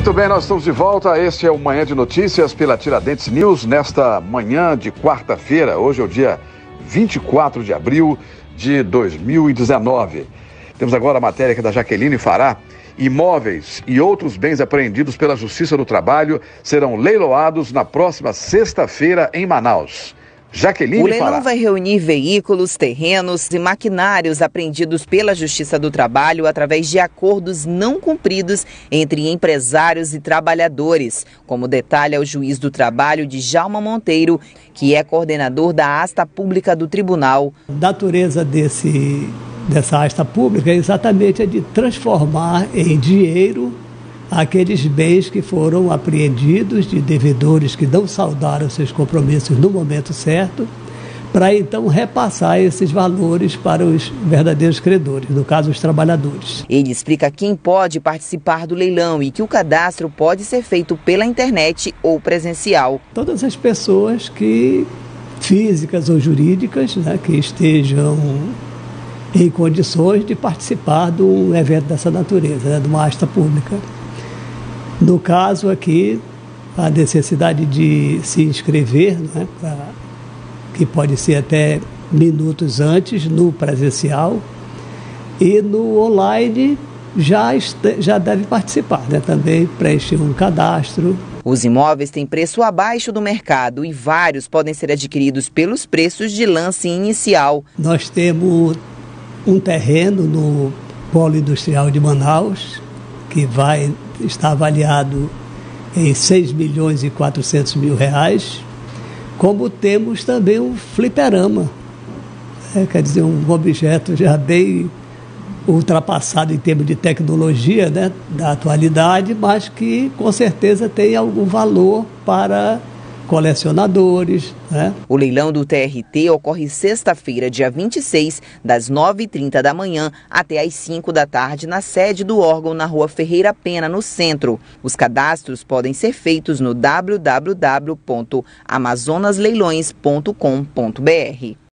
Muito bem, nós estamos de volta. Este é o Manhã de Notícias pela Tiradentes News, nesta manhã de quarta-feira. Hoje é o dia 24 de abril de 2019. Temos agora a matéria é da Jaqueline Fará. Imóveis e outros bens apreendidos pela Justiça do Trabalho serão leiloados na próxima sexta-feira em Manaus. Jaqueline o leilão vai reunir veículos, terrenos e maquinários apreendidos pela Justiça do Trabalho através de acordos não cumpridos entre empresários e trabalhadores, como detalha o juiz do trabalho de Jalma Monteiro, que é coordenador da asta pública do tribunal. A natureza desse, dessa asta pública é exatamente a de transformar em dinheiro aqueles bens que foram apreendidos de devedores que não saudaram seus compromissos no momento certo, para então repassar esses valores para os verdadeiros credores, no caso os trabalhadores. Ele explica quem pode participar do leilão e que o cadastro pode ser feito pela internet ou presencial. Todas as pessoas que físicas ou jurídicas né, que estejam em condições de participar de um evento dessa natureza, né, de uma asta pública. No caso aqui, a necessidade de se inscrever, né, pra, que pode ser até minutos antes no presencial, e no online já, já deve participar, né, também preencher um cadastro. Os imóveis têm preço abaixo do mercado e vários podem ser adquiridos pelos preços de lance inicial. Nós temos um terreno no Polo Industrial de Manaus, que vai está avaliado em 6 milhões e 400 mil reais, como temos também um fliperama, é, quer dizer, um objeto já bem ultrapassado em termos de tecnologia né, da atualidade, mas que com certeza tem algum valor para colecionadores. Né? O leilão do TRT ocorre sexta-feira, dia 26, das 9h30 da manhã até às 5 da tarde, na sede do órgão na rua Ferreira Pena, no centro. Os cadastros podem ser feitos no www.amazonasleilões.com.br.